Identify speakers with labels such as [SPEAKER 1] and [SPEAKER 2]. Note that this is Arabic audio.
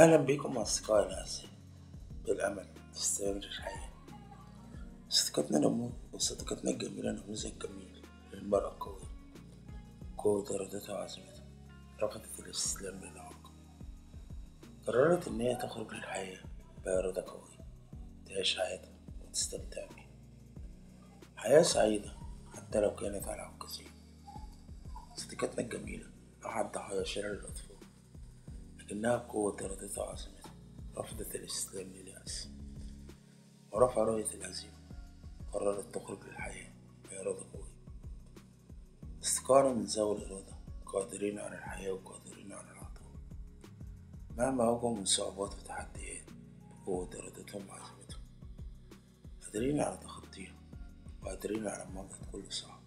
[SPEAKER 1] أهلا بكم أصدقائي الأعزاء بالأمل تستمر الحياة. صديقتنا نموذج وصديقتنا الجميلة نموذج جميل للمرأة القوية قوة إرادتها وعزيمتها رفضت الاستسلام للعواقب قررت إن هي تخرج للحياة بإرادة قوية تعيش حياتها وتستمتع بيها. حياة سعيدة حتى لو كانت على عكازين صديقتنا الجميلة أحد ضحايا شلل الأطفال. لكنها بقوة إرادتها وعزيمتها رفضت الاستسلام لليأس. ورفع راية الهزيمة قررت تخرج للحياة. بإرادة قوية أصدقائنا من ذوي الإرادة قادرين على الحياة وقادرين على العطاء. مهما واجهوا من صعوبات وتحديات بقوة إرادتهم وعزيمتهم. قادرين على تخطيها وقادرين على مواجهة كل صعب.